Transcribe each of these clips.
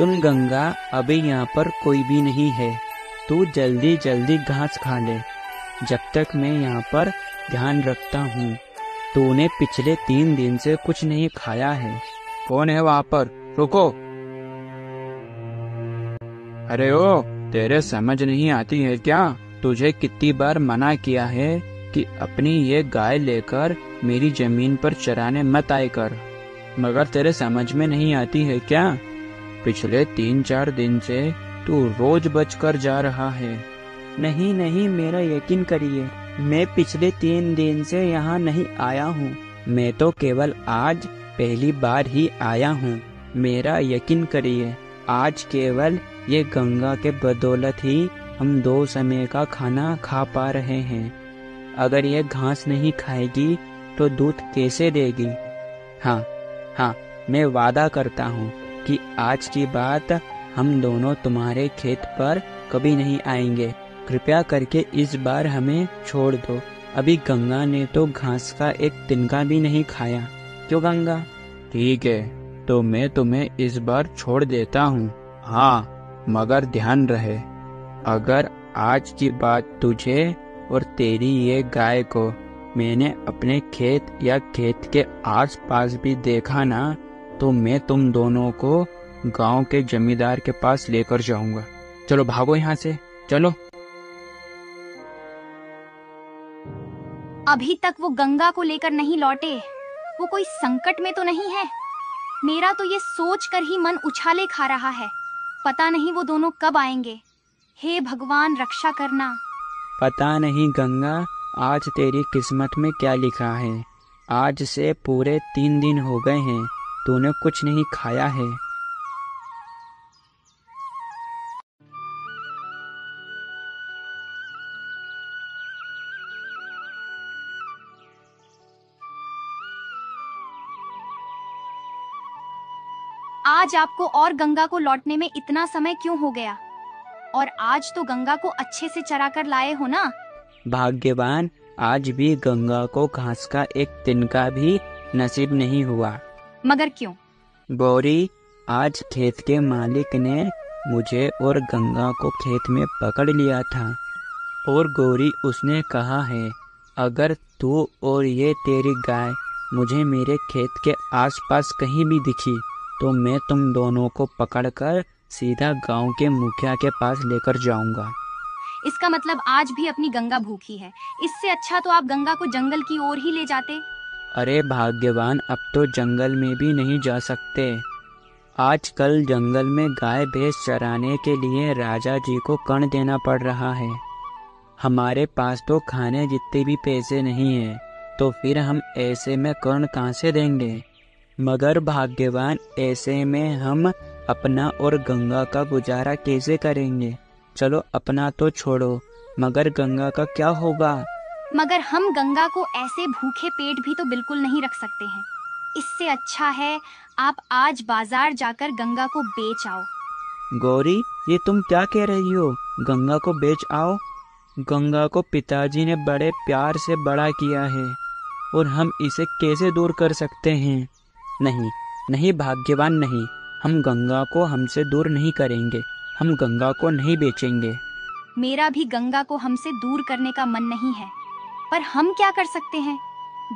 सुन गंगा अभी यहाँ पर कोई भी नहीं है। तू जल्दी जल्दी घास खा ले। जब तक मैं यहाँ पर ध्यान रखता हूँ, तूने पिछले तीन दिन से कुछ नहीं खाया है। कौन है वहाँ पर? रुको। अरे ओ, तेरे समझ नहीं आती है क्या? तुझे कितनी बार मना किया है कि अपनी ये गाय लेकर मेरी ज़मीन पर चराने मत आए कर। मगर तेरे समझ में नहीं आती है क्या? पिछले तीन चार दिन से तू रोज बच कर जा रहा है। नहीं नहीं, मेरा यकीन करिए, मैं पिछले तीन दिन से यहाँ नहीं आया हूँ। मैं तो केवल आज पहली बार ही आया हूँ। मेरा यकीन करिए, आज केवल ये गंगा के बदौलत ही हम दो समय का खाना खा पा रहे हैं। अगर ये घास नहीं खाएगी तो दूध कैसे देगी? हाँ हाँ मैं वादा करता हूँ कि आज की बात हम दोनों तुम्हारे खेत पर कभी नहीं आएँगे। कृपया करके इस बार हमें छोड़ दो। अभी गंगा ने तो घास का एक तिनका भी नहीं खाया। क्यों गंगा? ठीक है तो मैं तुम्हें इस बार छोड़ देता हूँ। हाँ मगर ध्यान रहे, अगर आज की बात तुझे और तेरी ये गाय को मैंने अपने खेत या खेत के आसपास भी देखा ना तो मैं तुम दोनों को गाँव के जमींदार के पास लेकर जाऊँगा। चलो भागो यहाँ से। चलो। अभी तक वो गंगा को लेकर नहीं लौटे। वो कोई संकट में तो नहीं है। मेरा तो ये सोच कर ही मन उछाले खा रहा है। पता नहीं वो दोनों कब आएँगे। हे भगवान रक्षा करना। पता नहीं गंगा आज तेरी किस्मत में क्या लिखा है। आज से पूरे तीन दिन हो गए हैं। तूने कुछ नहीं खाया है। आज आपको और गंगा को लौटने में इतना समय क्यों हो गया? और आज तो गंगा को अच्छे से चरा कर लाए हो ना? भाग्यवान आज भी गंगा को घास का एक तिनका भी नसीब नहीं हुआ। मगर क्यों? गौरी आज खेत के मालिक ने मुझे और गंगा को खेत में पकड़ लिया था। और गौरी उसने कहा है अगर तू और ये तेरी गाय मुझे मेरे खेत के आसपास कहीं भी दिखी तो मैं तुम दोनों को पकड़कर सीधा गाँव के मुखिया के पास लेकर जाऊँगा। इसका मतलब आज भी अपनी गंगा भूखी है। इससे अच्छा तो आप गंगा को जंगल की ओर ही ले जाते? अरे भाग्यवान, अब तो जंगल में भी नहीं जा सकते। आजकल जंगल में गाय भैंस चराने के लिए राजा जी को कण देना पड़ रहा है। हमारे पास तो खाने जितने भी पैसे नहीं है तो फिर हम ऐसे में कर्ण कहाँ से देंगे? मगर भाग्यवान, ऐसे में हम अपना और गंगा का गुजारा कैसे करेंगे? चलो, अपना तो छोड़ो, मगर गंगा का क्या होगा? मगर हम गंगा को ऐसे भूखे पेट भी तो बिल्कुल नहीं रख सकते हैं। इससे अच्छा है आप आज बाज़ार जाकर गंगा को बेच आओ। गौरी ये तुम क्या कह रही हो? गंगा को बेच आओ? गंगा को पिताजी ने बड़े प्यार से बड़ा किया है और हम इसे कैसे दूर कर सकते हैं? नहीं नहीं भाग्यवान नहीं हम गंगा को हमसे दूर नहीं करेंगे हम गंगा को नहीं बेचेंगे। मेरा भी गंगा को हमसे दूर करने का मन नहीं है। पर हम क्या कर सकते हैं?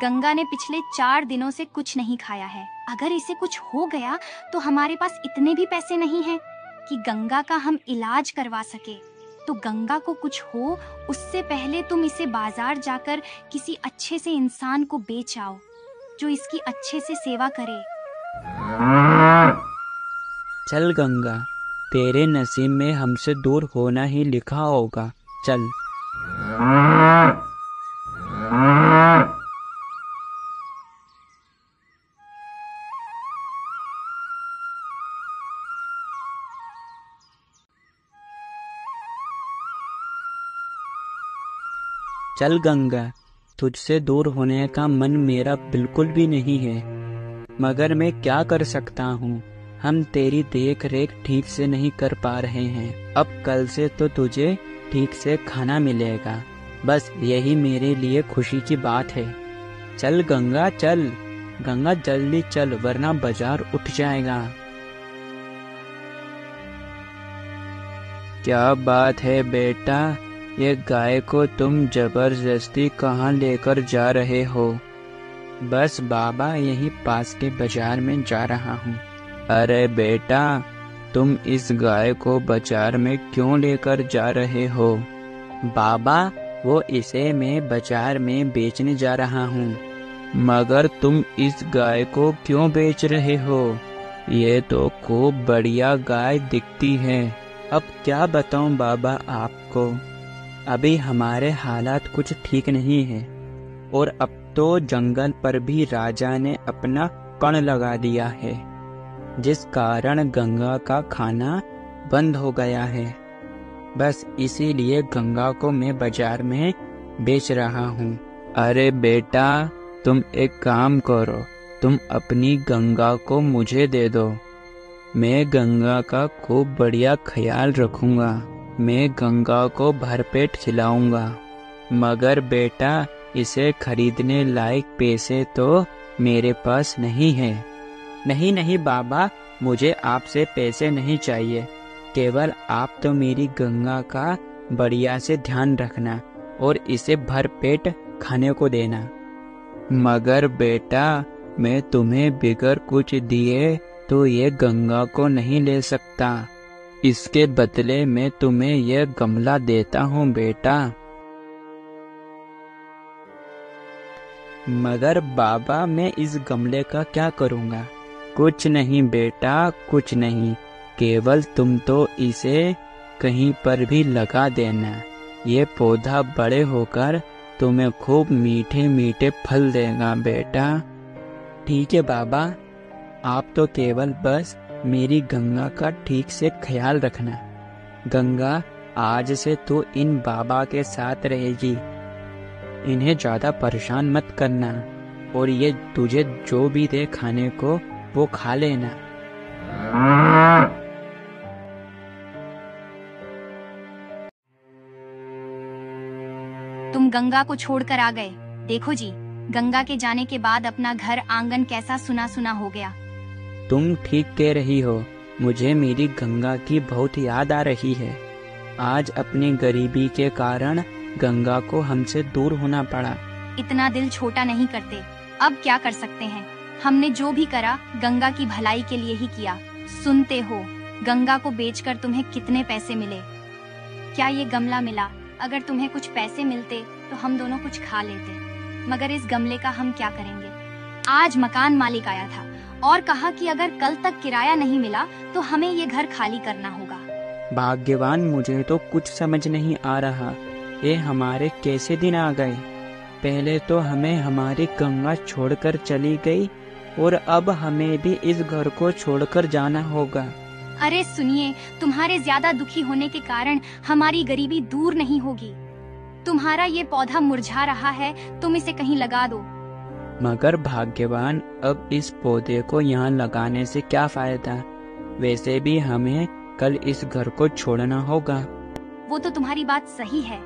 गंगा ने पिछले चार दिनों से कुछ नहीं खाया है। अगर इसे कुछ हो गया तो हमारे पास इतने भी पैसे नहीं हैं कि गंगा का हम इलाज करवा सके। तो गंगा को कुछ हो, उससे पहले तुम इसे बाज़ार जाकर किसी अच्छे से इंसान को बेच आओ, जो इसकी अच्छे से सेवा करे। चल गंगा, तेरे नसीब में हमसे दूर होना ही लिखा होगा। चल। चल गंगा, तुझसे दूर होने का मन मेरा बिल्कुल भी नहीं है। मगर मैं क्या कर सकता हूँ? हम तेरी देख रेख ठीक से नहीं कर पा रहे हैं। अब कल से तो तुझे ठीक से खाना मिलेगा। बस यही मेरे लिए खुशी की बात है। चल गंगा चल। गंगा जल्दी चल, वरना बाज़ार उठ जाएगा। क्या बात है बेटा? ये गाय को तुम ज़बरदस्ती कहाँ लेकर जा रहे हो? बस बाबा, यही पास के बाज़ार में जा रहा हूँ। अरे बेटा, तुम इस गाय को बाज़ार में क्यों लेकर जा रहे हो? बाबा वो इसे मैं बाज़ार में बेचने जा रहा हूँ। मगर तुम इस गाय को क्यों बेच रहे हो? ये तो खूब बढ़िया गाय दिखती है। अब क्या बताऊँ बाबा आपको? अभी हमारे हालात कुछ ठीक नहीं है। और अब तो जंगल पर भी राजा ने अपना कण लगा दिया है, जिस कारण गंगा का खाना बंद हो गया है। बस इसीलिए गंगा को मैं बाज़ार में बेच रहा हूँ। अरे बेटा, तुम एक काम करो, तुम अपनी गंगा को मुझे दे दो। मैं गंगा का खूब बढ़िया ख्याल रखूँगा, मैं गंगा को भरपेट खिलाऊँगा। मगर बेटा, इसे खरीदने लायक पैसे तो मेरे पास नहीं है। नहीं नहीं बाबा, मुझे आपसे पैसे नहीं चाहिए। केवल आप तो मेरी गंगा का बढ़िया से ध्यान रखना और इसे भर पेट खाने को देना। मगर बेटा, मैं तुम्हें बिगर कुछ दिए तो ये गंगा को नहीं ले सकता। इसके बदले में तुम्हें यह गमला देता हूँ बेटा। मगर बाबा, मैं इस गमले का क्या करूँगा? कुछ नहीं बेटा, कुछ नहीं। केवल तुम तो इसे कहीं पर भी लगा देना। ये पौधा बड़े होकर तुम्हें खूब मीठे मीठे फल देगा, बेटा। ठीक है, बाबा। आप तो केवल बस मेरी गंगा का ठीक से ख्याल रखना। गंगा, आज से तो इन बाबा के साथ रहेगी। इन्हें ज़्यादा परेशान मत करना, और ये तुझे जो भी दे खाने को, वो खा लेना। गंगा को छोड़कर आ गए। देखो जी गंगा के जाने के बाद अपना घर आँगन कैसा सुना सुना हो गया। तुम ठीक कह रही हो मुझे मेरी गंगा की बहुत याद आ रही है। आज अपनी गरीबी के कारण गंगा को हमसे दूर होना पड़ा। इतना दिल छोटा नहीं करते। अब क्या कर सकते हैं? हमने जो भी करा गंगा की भलाई के लिए ही किया। सुनते हो गंगा को बेचकर तुम्हें कितने पैसे मिले? क्या ये गमला मिला? अगर तुम्हें कुछ पैसे मिलते तो हम दोनों कुछ खा लेते। मगर इस गमले का हम क्या करेंगे? आज मकान मालिक आया था और कहा कि अगर कल तक किराया नहीं मिला तो हमें ये घर खाली करना होगा। भाग्यवान मुझे तो कुछ समझ नहीं आ रहा। ये हमारे कैसे दिन आ गए? पहले तो हमें हमारी गंगा छोड़कर चली गई और अब हमें भी इस घर को छोड़कर जाना होगा। अरे सुनिए तुम्हारे ज़्यादा दुखी होने के कारण हमारी गरीबी दूर नहीं होगी। तुम्हारा ये पौधा मुरझा रहा है तुम इसे कहीं लगा दो। मगर भाग्यवान अब इस पौधे को यहाँ लगाने से क्या फ़ायदा? वैसे भी हमें कल इस घर को छोड़ना होगा। वो तो तुम्हारी बात सही है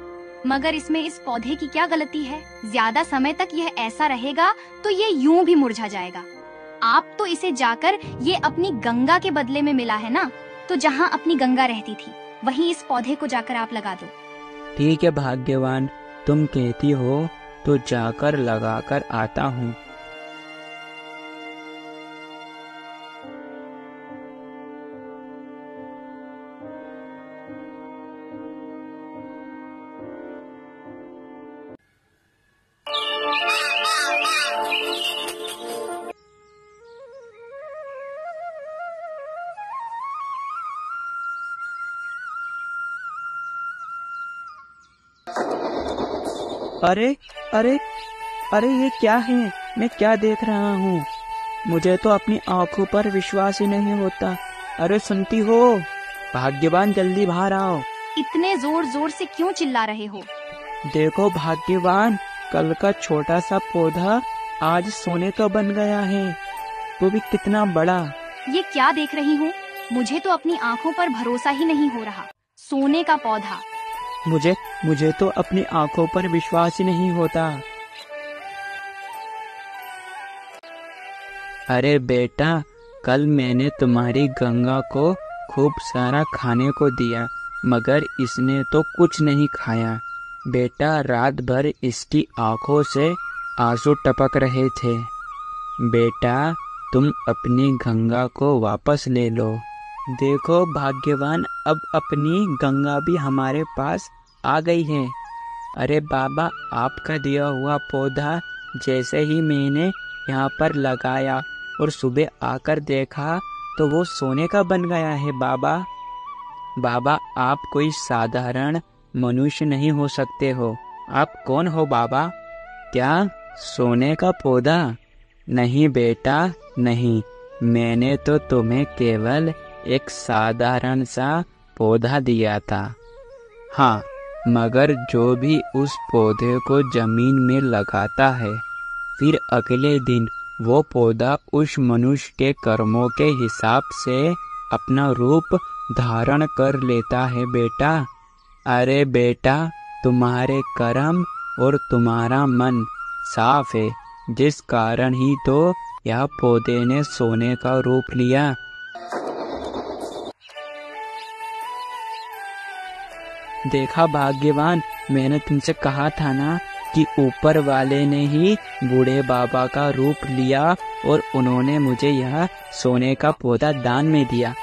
मगर इसमें इस पौधे की क्या गलती है? ज़्यादा समय तक यह ऐसा रहेगा तो ये यूँ भी मुरझा जाएगा। आप तो इसे जाकर ये अपनी गंगा के बदले में मिला है ना? तो जहाँ अपनी गंगा रहती थी वहीं इस पौधे को जाकर आप लगा दो। ठीक है भाग्यवान तुम कहती हो तो जाकर लगाकर आता हूँ। अरे अरे अरे ये क्या है? मैं क्या देख रहा हूँ? मुझे तो अपनी आँखों पर विश्वास ही नहीं होता। अरे सुनती हो। भाग्यवान जल्दी बाहर आओ। इतने ज़ोर ज़ोर से क्यों चिल्ला रहे हो? देखो भाग्यवान कल का छोटा सा पौधा आज सोने का बन गया है। वो भी कितना बड़ा। ये क्या देख रही हूँ? मुझे तो अपनी आँखों पर भरोसा ही नहीं हो रहा। सोने का पौधा। मुझे मुझे तो अपनी आँखों पर विश्वास ही नहीं होता। अरे बेटा, कल मैंने तुम्हारी गंगा को खूब सारा खाने को दिया, मगर इसने तो कुछ नहीं खाया। बेटा, रात भर इसकी आँखों से आँसू टपक रहे थे। बेटा, तुम अपनी गंगा को वापस ले लो। देखो, भाग्यवान, अब अपनी गंगा भी हमारे पास आ गई है। अरे बाबा, आपका दिया हुआ पौधा जैसे ही मैंने यहाँ पर लगाया और सुबह आकर देखा तो वो सोने का बन गया है बाबा। बाबा, आप कोई साधारण मनुष्य नहीं हो सकते हो। आप कौन हो बाबा? क्या सोने का पौधा? नहीं बेटा, नहीं। मैंने तो तुम्हें केवल एक साधारण सा पौधा दिया था। हाँ मगर जो भी उस पौधे को ज़मीन में लगाता है, फिर अगले दिन वो पौधा उस मनुष्य के कर्मों के हिसाब से अपना रूप धारण कर लेता है, बेटा। अरे बेटा, तुम्हारे कर्म और तुम्हारा मन साफ़ है। जिस कारण ही तो यह पौधे ने सोने का रूप लिया। देखा भाग्यवान, मैंने तुमसे कहा था ना कि ऊपर वाले ने ही बूढ़े बाबा का रूप लिया और उन्होंने मुझे यह सोने का पौधा दान में दिया।